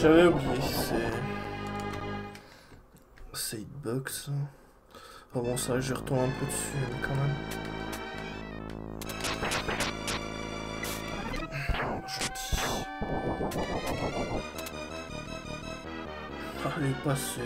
J'avais oublié, c'est... C'est Hitbox. Oh bon, ça, je retourne un peu dessus, mais quand même. Oh, gentil. Allez, passez.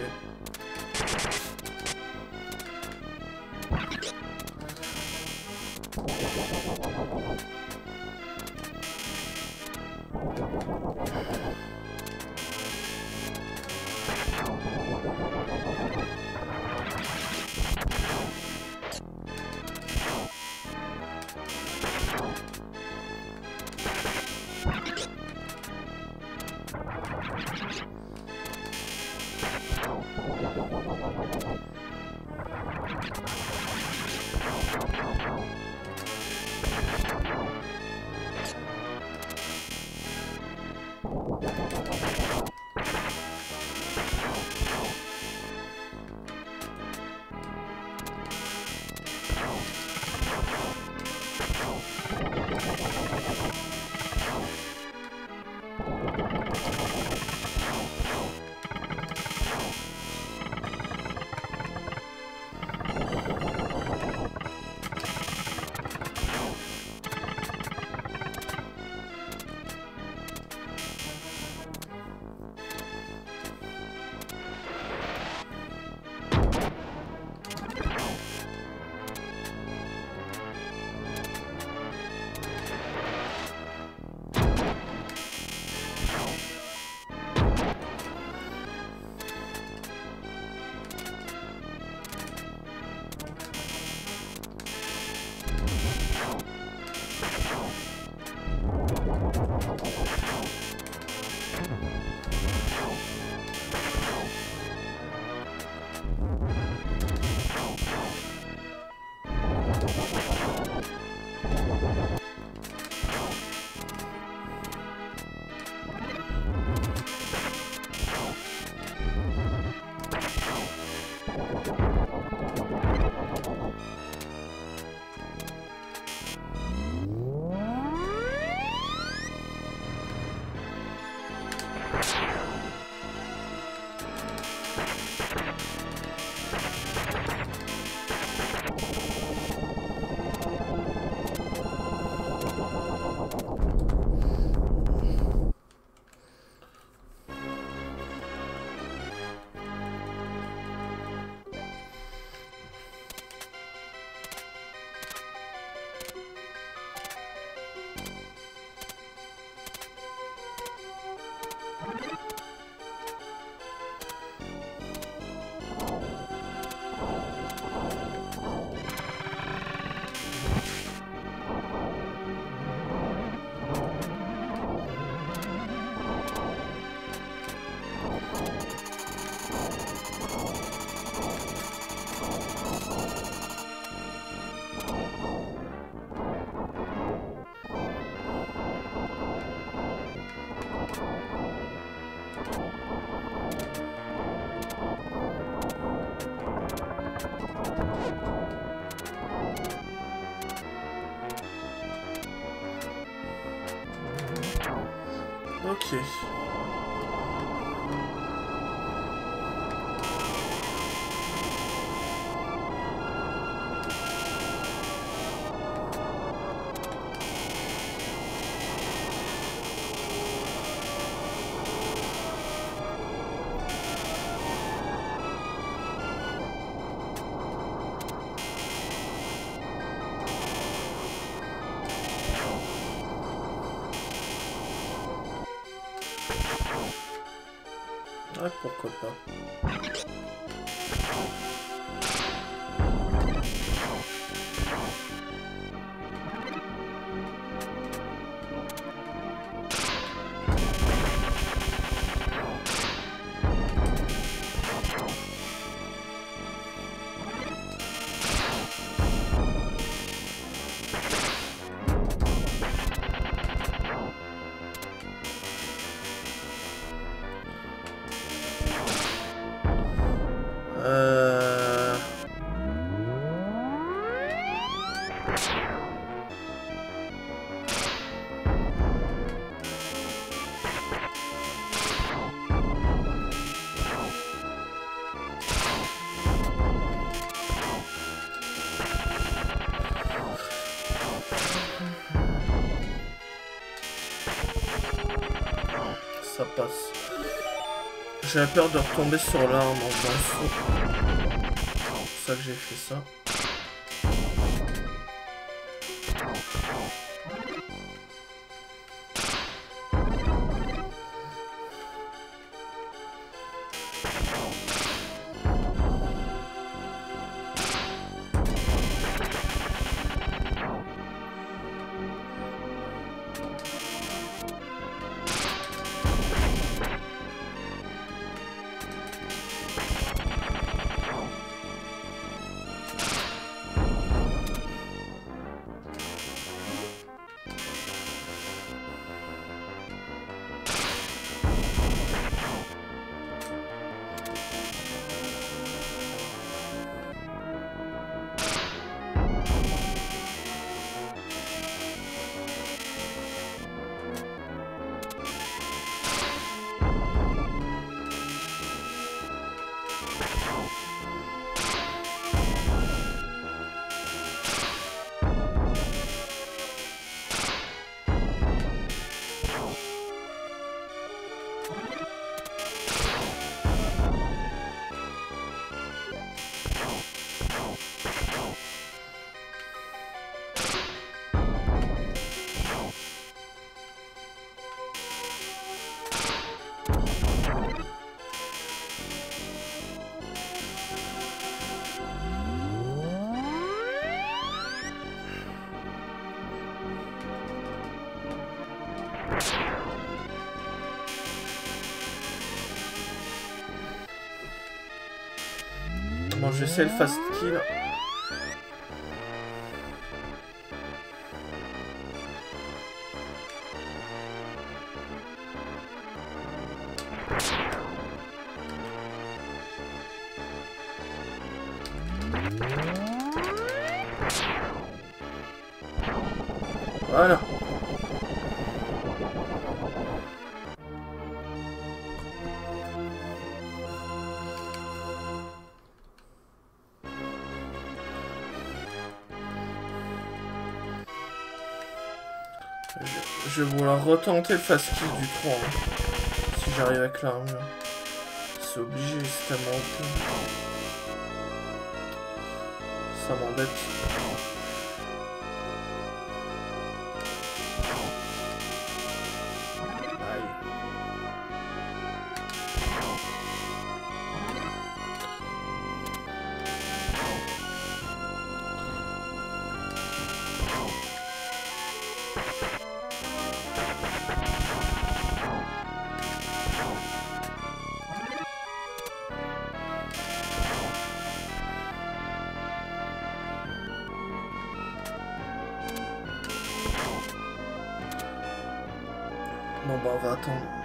Ok. Passe. J'avais peur de retomber sur l'arme en faisant C'est pour ça que j'ai fait ça. Je essayer le fast kill. Voilà. Retenter le fast kill du 3. hein, si j'arrive avec l'armure. C'est obligé, c'est tellement. Ça m'embête. Bon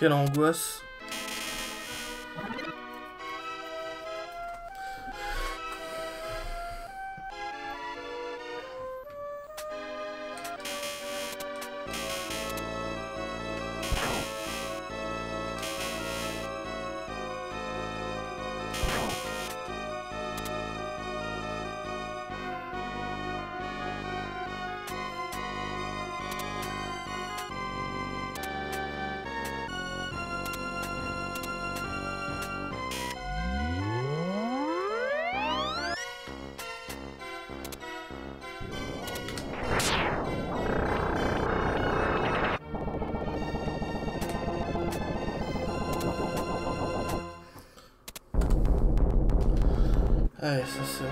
Quelle angoisse. Allez, ça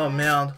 Oh merde.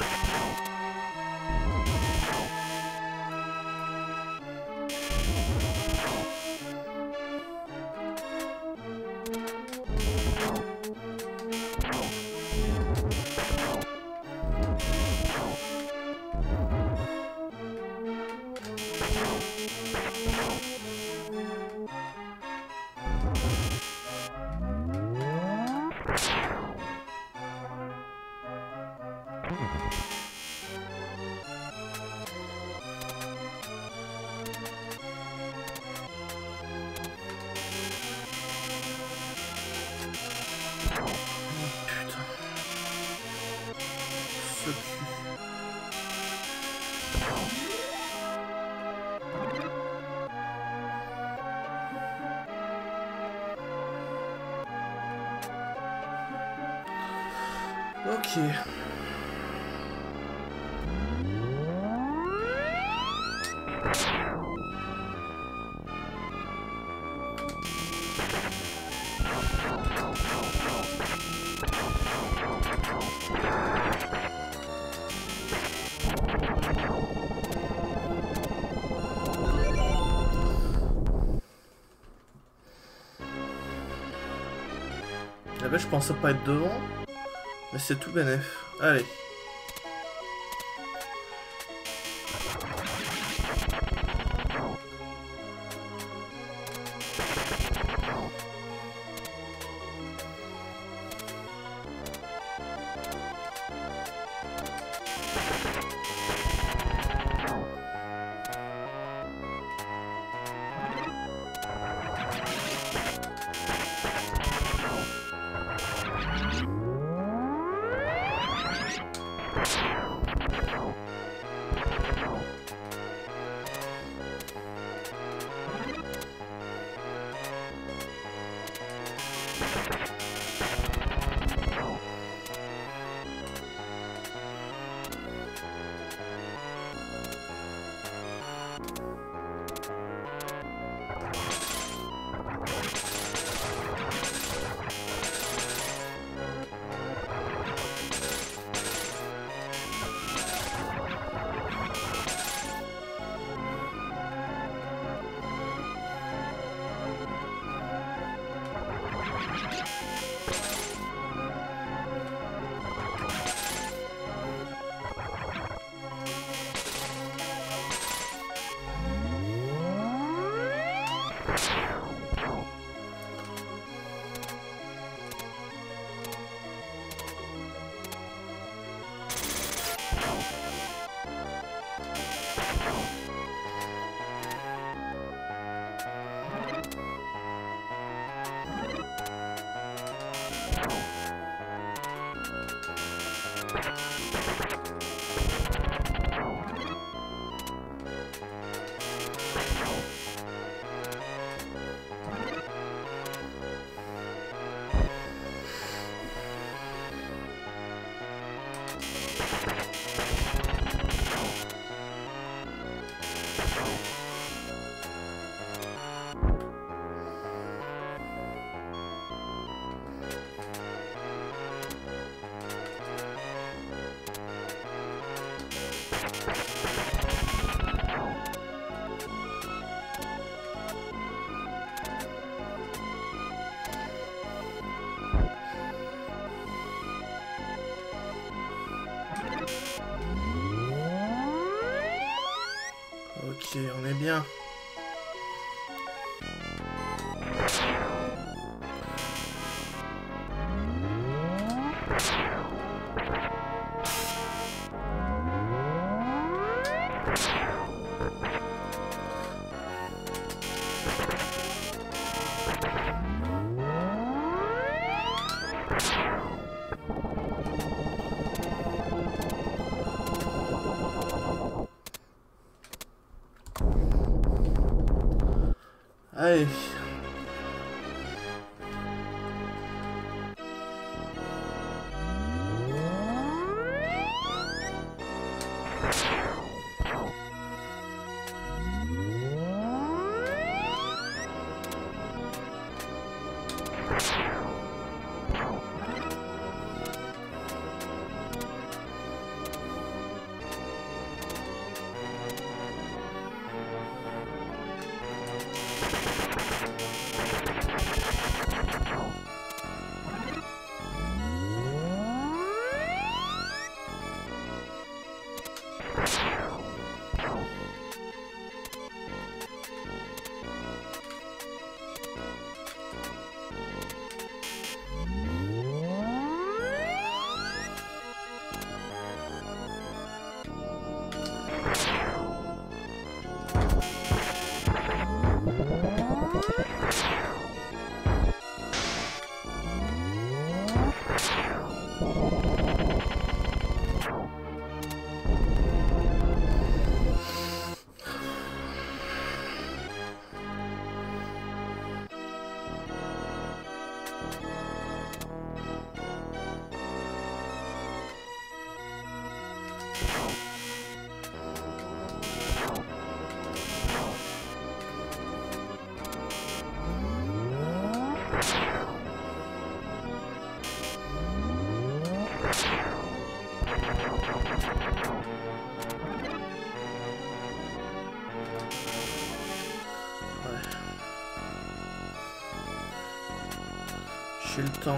Putain. Ok. Eh ben, je pensais pas être devant. Mais c'est tout bénef. Allez. you Allez. J'ai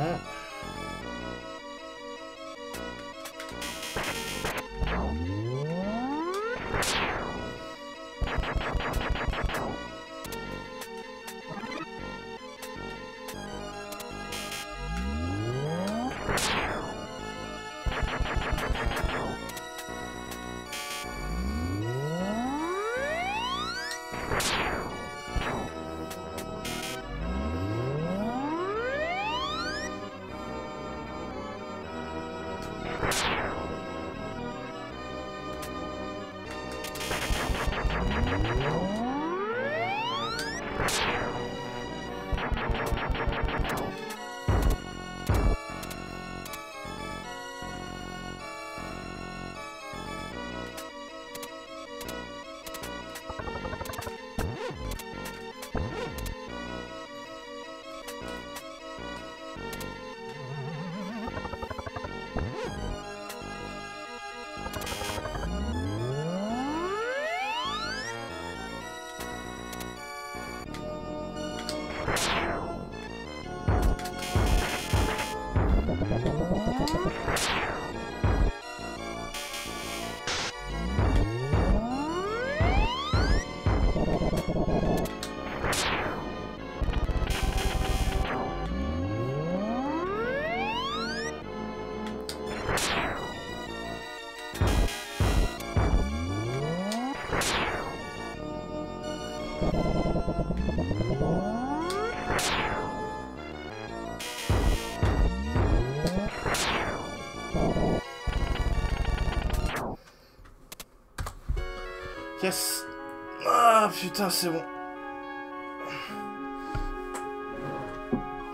Ah putain c'est bon.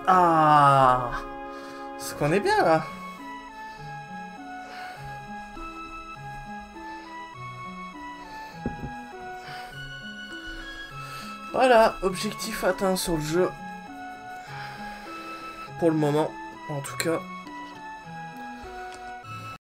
Ah Ce qu'on est bien là Voilà, objectif atteint sur le jeu. Pour le moment, en tout cas.